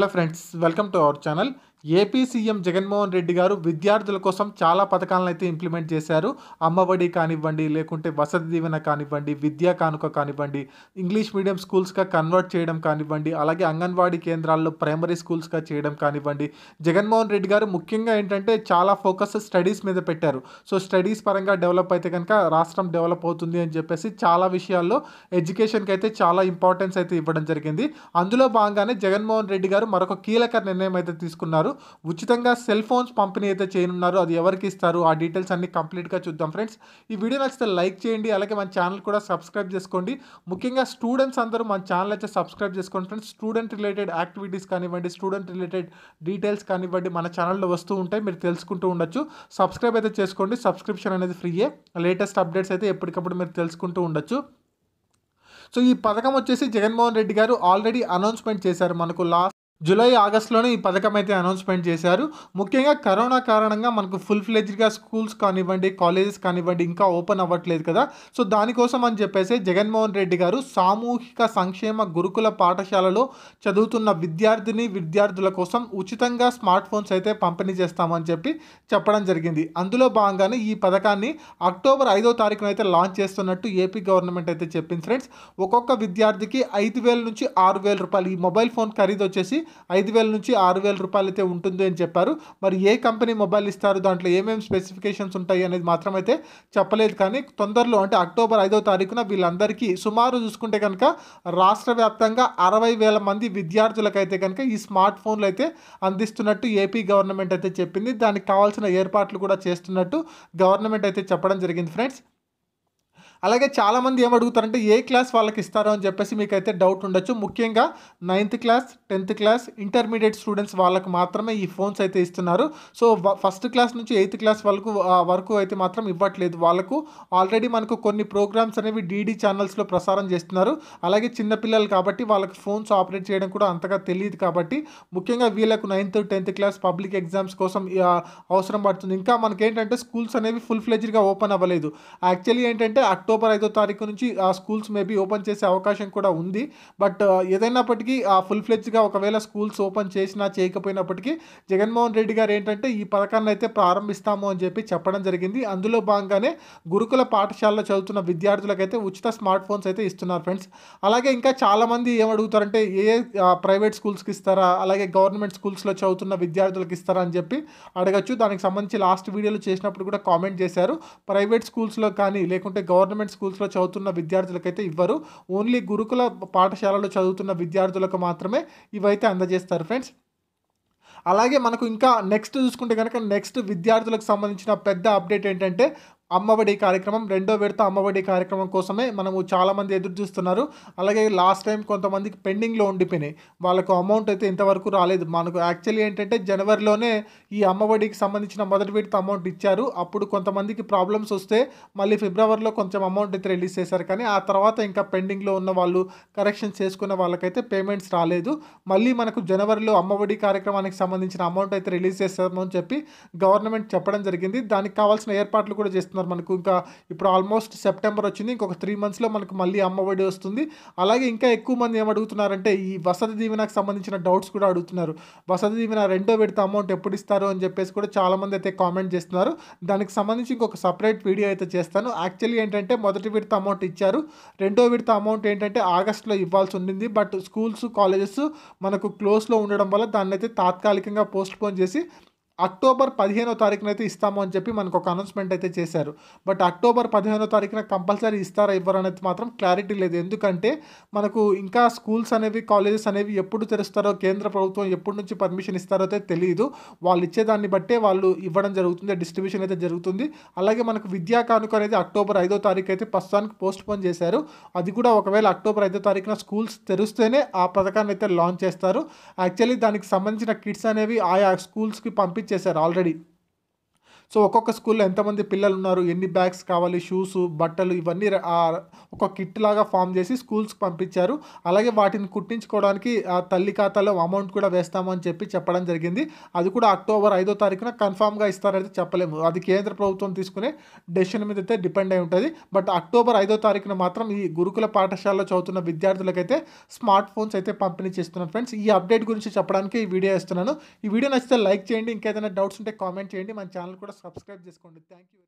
Hello friends welcome to our channel A P C M Jaganmohan Reddy garu విద్యార్థుల కోసం చాలా పథకాలను అయితే ఇంప్లిమెంట్ చేశారు అమ్మఒడి కానివ్వండి లేకుంటే వసతి దీవెన కానివ్వండి విద్యా కానుక కానివ్వండి ఇంగ్లీష్ మీడియం స్కూల్స్గా కన్వర్ట్ చేయడం కానివ్వండి అలాగే అంగన్వాడీ కేంద్రాల్లో ప్రైమరీ స్కూల్స్గా చేయడం కానివ్వండి. జగన్మోహన్ రెడ్డి గారు ముఖ్యంగా ఏంటంటే చాలా ఫోకస్ స్టడీస్ మీద పెట్టారు. సో స్టడీస్ పరంగా డెవలప్ అయితే కనుక రాష్ట్రం డెవలప్ అవుతుంది అని చెప్పేసి చాలా విషయాల్లో ఎడ్యుకేషన్కి అయితే చాలా ఇంపార్టెన్స్ అయితే ఇవ్వడం జరిగింది. అందులో భాగంగానే జగన్మోహన్ రెడ్డి గారు మరొక కీలక నిర్ణయం అయితే తీసుకున్నారు. ఉచితంగా సెల్ ఫోన్స్ పంపిణీ అయితే చేయనున్నారు. అది ఎవరికి ఇస్తారు? ఆ డీటెయిల్స్ అన్ని కంప్లీట్గా చూద్దాం ఫ్రెండ్స్ ఈ వీడియో నచ్చితే లైక్ చేయండి. అలాగే మన ఛానల్ కూడా సబ్స్క్రైబ్ చేసుకోండి. ముఖ్యంగా స్టూడెంట్స్ అందరూ మన ఛానల్ అయితే సబ్స్క్రైబ్ చేసుకోండి ఫ్రెండ్స్ స్టూడెంట్ రిలేటెడ్ యాక్టివిటీస్ కానివ్వండి స్టూడెంట్ రిలేటెడ్ డీటెయిల్స్ కానివ్వండి మన ఛానల్లో వస్తూ ఉంటాయి. మీరు తెలుసుకుంటూ ఉండొచ్చు. సబ్స్క్రైబ్ అయితే చేసుకోండి. సబ్స్క్రిప్షన్ అనేది ఫ్రీయే లేటెస్ట్ అప్డేట్స్ అయితే ఎప్పటికప్పుడు మీరు తెలుసుకుంటూ ఉండొచ్చు. సో ఈ పథకం వచ్చేసి జగన్మోహన్ రెడ్డి గారు ఆల్రెడీ అనౌన్స్మెంట్ చేశారు మనకు లాస్ట్ జూలై ఆగస్టులోనే ఈ పథకం అయితే అనౌన్స్మెంట్ చేశారు. ముఖ్యంగా కరోనా కారణంగా మనకు ఫుల్ ఫ్లెజ్డ్గా స్కూల్స్ కానివ్వండి కాలేజెస్ కానివ్వండి ఇంకా ఓపెన్ అవ్వట్లేదు కదా. సో దానికోసం అని చెప్పేసి జగన్మోహన్ రెడ్డి గారు సామూహిక సంక్షేమ గురుకుల పాఠశాలలో చదువుతున్న విద్యార్థిని విద్యార్థుల కోసం ఉచితంగా స్మార్ట్ ఫోన్స్ అయితే పంపిణీ చేస్తామని చెప్పి చెప్పడం జరిగింది. అందులో భాగంగానే ఈ పథకాన్ని అక్టోబర్ ఐదో తారీఖున అయితే లాంచ్ చేస్తున్నట్టు ఏపీ గవర్నమెంట్ అయితే చెప్పింది. ఫ్రెండ్స్ ఒక్కొక్క విద్యార్థికి ఐదు వేల నుంచి ఆరు వేల రూపాయలు ఈ మొబైల్ ఫోన్ ఖరీదు వచ్చేసి ఐదు వేల నుంచి ఆరు వేల రూపాయలు అయితే ఉంటుంది అని చెప్పారు. మరి ఏ కంపెనీ మొబైల్ ఇస్తారు? దాంట్లో ఏమేమి స్పెసిఫికేషన్స్ ఉంటాయి అనేది మాత్రం అయితే చెప్పలేదు. కానీ తొందరలో అంటే అక్టోబర్ ఐదో తారీఖున వీళ్ళందరికీ సుమారు చూసుకుంటే కనుక రాష్ట్ర వ్యాప్తంగా అరవై వేల మంది విద్యార్థులకైతే కనుక ఈ స్మార్ట్ ఫోన్లు అయితే అందిస్తున్నట్టు ఏపీ గవర్నమెంట్ అయితే చెప్పింది. దానికి కావాల్సిన ఏర్పాట్లు కూడా చేస్తున్నట్టు గవర్నమెంట్ అయితే చెప్పడం జరిగింది ఫ్రెండ్స్. అలాగే చాలామంది ఏమడుగుతారంటే ఏ క్లాస్ వాళ్ళకి ఇస్తారో అని చెప్పేసి మీకైతే డౌట్ ఉండొచ్చు. ముఖ్యంగా ninth class tenth class intermediate students వాళ్ళకు మాత్రమే ఈ ఫోన్స్ అయితే ఇస్తున్నారు. సో ఫస్ట్ క్లాస్ నుంచి ఎయిత్ క్లాస్ వరకు వరకు అయితే మాత్రం ఇవ్వట్లేదు. వాళ్ళకు ఆల్రెడీ మనకు కొన్ని ప్రోగ్రామ్స్ అనేవి డీడీ ఛానల్స్లో ప్రసారం చేస్తున్నారు. అలాగే చిన్నపిల్లలు కాబట్టి వాళ్ళకి ఫోన్స్ ఆపరేట్ చేయడం కూడా అంతగా తెలియదు కాబట్టి ముఖ్యంగా వీళ్ళకు ninth tenth class public exams కోసం అవసరం పడుతుంది. ఇంకా మనకేంటంటే స్కూల్స్ అనేవి ఫుల్ ఫ్లెజ్డ్గా ఓపెన్ అవ్వలేదు. యాక్చువల్లీ ఏంటంటే అక్టోబర్ ఐదో తారీఖు నుంచి ఆ స్కూల్స్ మేబీ ఓపెన్ చేసే అవకాశం కూడా ఉంది. బట్ ఏదైనప్పటికీ ఆ ఫుల్ ఫ్లెడ్జ్గా ఒకవేళ స్కూల్స్ ఓపెన్ చేసినా చేయకపోయినప్పటికీ జగన్మోహన్ రెడ్డి గారు ఏంటంటే ఈ పథకాన్ని అయితే ప్రారంభిస్తాము అని చెప్పి చెప్పడం జరిగింది. అందులో భాగంగానే గురుకుల పాఠశాలలో చదువుతున్న విద్యార్థులకైతే ఉచిత స్మార్ట్ ఫోన్స్ అయితే ఇస్తున్నారు ఫ్రెండ్స్. అలాగే ఇంకా చాలామంది ఏమడుగుతారంటే ఏ ప్రైవేట్ స్కూల్స్కి ఇస్తారా? అలాగే గవర్నమెంట్ స్కూల్స్లో చదువుతున్న విద్యార్థులకు ఇస్తారా అని చెప్పి అడగచ్చు. దానికి సంబంధించి లాస్ట్ వీడియోలో చేసినప్పుడు కూడా కామెంట్ చేశారు. ప్రైవేట్ స్కూల్స్లో కానీ లేకుంటే గవర్నమెంట్ స్కూల్స్లో చదువుతున్న విద్యార్థులకైతే ఇవ్వరు. ఓన్లీ గురుకుల పాఠశాలలో చదువుతున్న విద్యార్థులకు మాత్రమే ఇవైతే అందజేస్తారు ఫ్రెండ్స్ అలాగే మనకు ఇంకా నెక్స్ట్ చూసుకుంటే కనుక నెక్స్ట్ విద్యార్థులకు సంబంధించిన పెద్ద అప్డేట్ ఏంటంటే అమ్మఒడి కార్యక్రమం రెండో విడత అమ్మఒడి కార్యక్రమం కోసమే మనము చాలామంది ఎదురు చూస్తున్నారు. అలాగే లాస్ట్ టైం కొంతమందికి పెండింగ్లో ఉండిపోయినాయి. వాళ్ళకు అమౌంట్ అయితే ఇంతవరకు రాలేదు. మనకు యాక్చువల్లీ ఏంటంటే జనవరిలోనే ఈ అమ్మఒడికి సంబంధించిన మొదటి విడత అమౌంట్ ఇచ్చారు. అప్పుడు కొంతమందికి ప్రాబ్లమ్స్ వస్తే మళ్ళీ ఫిబ్రవరిలో కొంచెం అమౌంట్ అయితే రిలీజ్ చేశారు. కానీ ఆ తర్వాత ఇంకా పెండింగ్లో ఉన్న వాళ్ళు కరెక్షన్స్ చేసుకున్న వాళ్ళకైతే పేమెంట్స్ రాలేదు. మళ్ళీ మనకు జనవరిలో అమ్మఒడి కార్యక్రమానికి సంబంధించిన అమౌంట్ అయితే రిలీజ్ చేస్తామని చెప్పి గవర్నమెంట్ చెప్పడం జరిగింది. దానికి కావాల్సిన ఏర్పాట్లు కూడా చేస్తున్నారు. మనకు. ఇంకా ఇప్పుడు ఆల్మోస్ట్ సెప్టెంబర్ వచ్చింది. ఇంకొక త్రీ మంత్స్లో మనకు మళ్ళీ అమ్మఒడి వస్తుంది. అలాగే ఇంకా ఎక్కువ మంది ఏమడుగుతున్నారంటే ఈ వసతి దీవెనకు సంబంధించిన డౌట్స్ కూడా అడుగుతున్నారు. వసతి దీవెన రెండో విడత అమౌంట్ ఎప్పుడు ఇస్తారు అని చెప్పేసి కూడా చాలామంది అయితే కామెంట్ చేస్తున్నారు. దానికి సంబంధించి ఇంకొక సపరేట్ వీడియో అయితే చేస్తాను. యాక్చువల్లీ ఏంటంటే మొదటి విడత అమౌంట్ ఇచ్చారు. రెండో విడత అమౌంట్ ఏంటంటే ఆగస్ట్లో ఇవ్వాల్సి ఉండింది. బట్ స్కూల్స్ కాలేజెస్ మనకు క్లోజ్లో ఉండడం వల్ల దాన్ని అయితే తాత్కాలికంగా పోస్ట్ పోన్ చేసి అక్టోబర్ పదిహేనో తారీఖున అయితే ఇస్తాము అని చెప్పి మనకు ఒక అనౌన్స్మెంట్ అయితే చేశారు. బట్ అక్టోబర్ పదిహేనో తారీఖున కంపల్సరీ ఇస్తారా ఇవ్వరనేది మాత్రం క్లారిటీ లేదు. ఎందుకంటే మనకు ఇంకా స్కూల్స్ అనేవి కాలేజెస్ అనేవి ఎప్పుడు తెరుస్తారో కేంద్ర ప్రభుత్వం ఎప్పటి నుంచి పర్మిషన్ ఇస్తారో అయితే తెలియదు వాళ్ళు ఇచ్చేదాన్ని బట్టే వాళ్ళు ఇవ్వడం జరుగుతుంది డిస్ట్రిబ్యూషన్ అయితే జరుగుతుంది. అలాగే మనకు విద్యా కానుక అనేది అక్టోబర్ ఐదో తారీఖు అయితే ప్రస్తుతానికి పోస్ట్ పోన్ చేశారు. అది కూడా ఒకవేళ అక్టోబర్ ఐదో తారీఖున స్కూల్స్ తెరిస్తేనే ఆ పథకాన్ని అయితే లాంచ్ చేస్తారు. యాక్చువల్లీ దానికి సంబంధించిన కిట్స్ అనేవి ఆయా స్కూల్స్కి పంపించి పంపించేశారు ఆల్రెడీ. సో ఒక్కొక్క స్కూల్లో ఎంతమంది పిల్లలు ఉన్నారు ఎన్ని బ్యాగ్స్ కావాలి షూస్ బట్టలు ఇవన్నీ ఒక కిట్ లాగా ఫామ్ చేసి స్కూల్స్కి పంపించారు. అలాగే వాటిని కుట్టించుకోవడానికి ఆ తల్లి ఖాతాలో అమౌంట్ కూడా వేస్తామని చెప్పి చెప్పడం జరిగింది. అది కూడా అక్టోబర్ ఐదో తారీఖున కన్ఫామ్గా ఇస్తారైతే చెప్పలేము. అది కేంద్ర ప్రభుత్వం తీసుకునే డెసిషన్ మీద అయితే డిపెండ్ అయి ఉంటుంది. బట్ అక్టోబర్ ఐదో తారీఖున మాత్రం ఈ గురుకుల పాఠశాలలో చదువుతున్న విద్యార్థులకైతే స్మార్ట్ ఫోన్స్ అయితే పంపిణీ చేస్తున్నాను ఫ్రెండ్స్. ఈ అప్డేట్ గురించి చెప్పడానికి ఈ వీడియో ఇస్తున్నాను ఈ వీడియో నచ్చితే లైక్ చేయండి. ఇంకేదైనా డౌట్స్ ఉంటే కామెంట్ చేయండి. మన ఛానల్ కూడా సబ్స్క్రైబ్ చేసుకోండి. Thank you